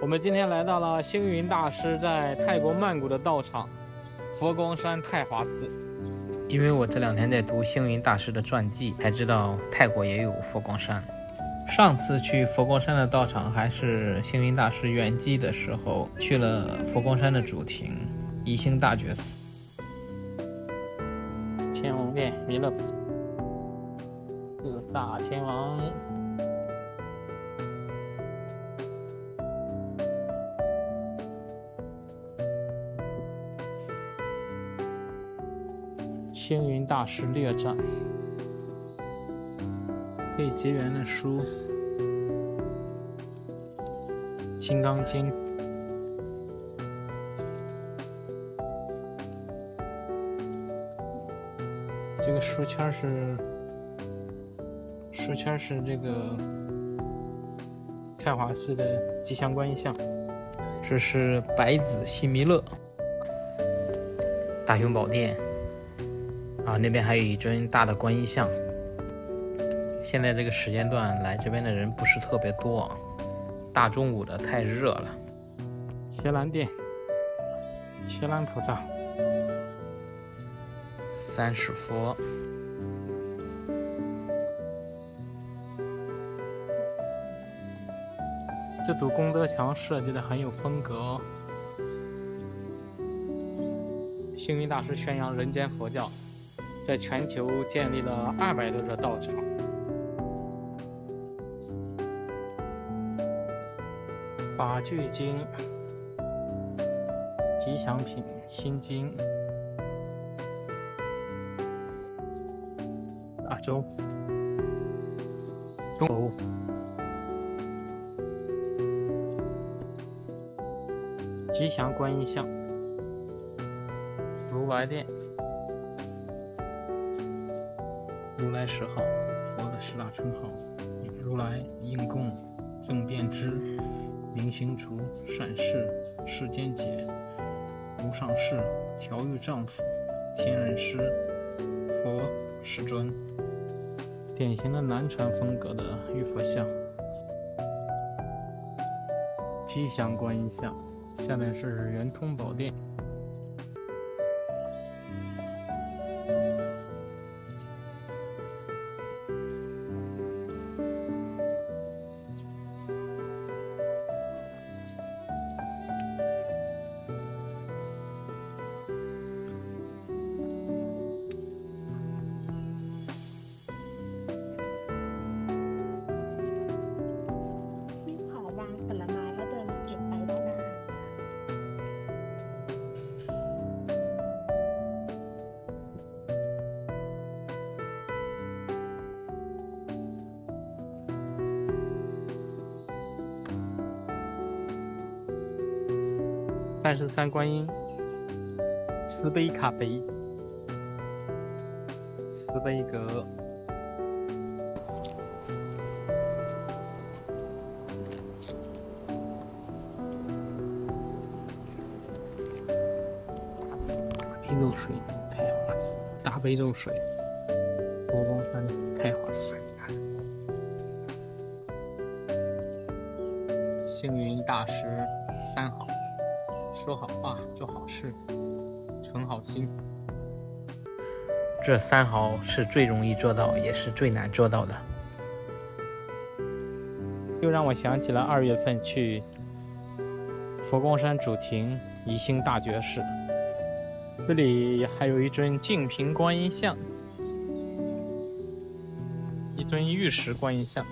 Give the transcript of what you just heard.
我们今天来到了星云大师在泰国曼谷的道场佛光山泰华寺。因为我这两天在读星云大师的传记，才知道泰国也有佛光山。上次去佛光山的道场还是星云大师圆寂的时候，去了佛光山的主庭宜兴大觉寺。天王殿弥勒菩萨，四大天王。星云大师列传，可以结缘的书，《金刚经》。这个书签是书签是这个开华寺的吉祥观音像。这是白子西弥勒，大雄宝殿。啊，那边还有一尊大的观音像。现在这个时间段来这边的人不是特别多，大中午的太热了。伽蓝殿，伽蓝菩萨，三世佛。这堵功德墙设计的很有风格哦。星云大师宣扬人间佛教。在全球建立了二百多个道场，《法句经》、吉祥品、心经、大周、钟楼、吉祥观音像、如来殿。如来十号，佛的十大称号：如来应供、正遍知、明行足、善事、世间解、无上士、调御丈夫、天人师、佛世尊。典型的南传风格的玉佛像，吉祥观音像。下面是圆通宝殿。三十三观音，慈悲咖啡，慈悲阁，大悲咒水，太华寺，大悲咒水，佛光山太华寺，星云大师三好。说好话，做好事，存好心，这三好是最容易做到，也是最难做到的。又让我想起了二月份去佛光山主庭宜兴大觉寺，这里还有一尊净瓶观音像，一尊玉石观音像。